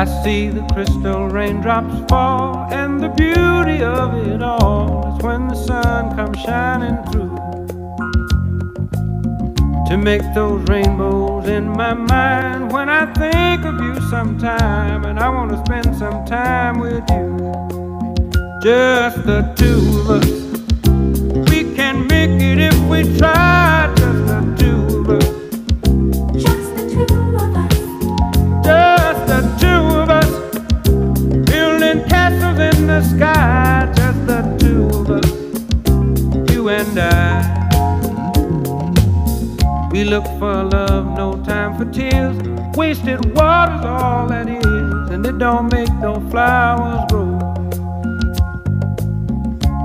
I see the crystal raindrops fall, and the beauty of it all is when the sun comes shining through to make those rainbows in my mind when I think of you sometime, and I want to spend some time with you, just the two of us. We can make it if we try, We look for love, no time for tears. Wasted water's all that is, and it don't make no flowers grow.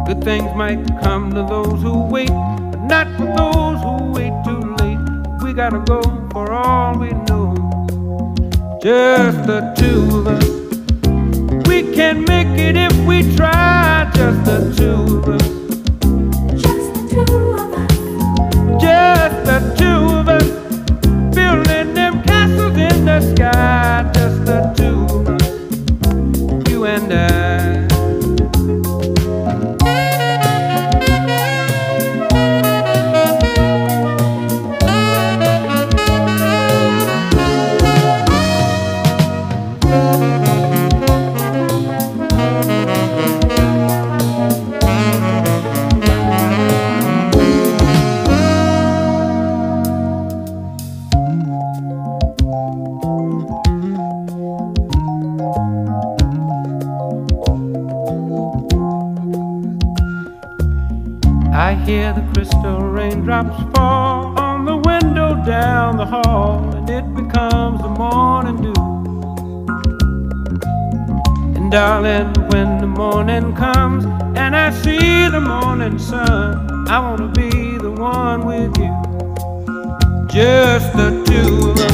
Good things might come to those who wait, but not for those who wait too late. We gotta go for all we know just the two of us. We can make it if we try, just the two of us. I hear the crystal raindrops fall on the window down the hall, and it becomes the morning dew. And darling, when the morning comes and I see the morning sun, I wanna be the one with you. Just the two of us.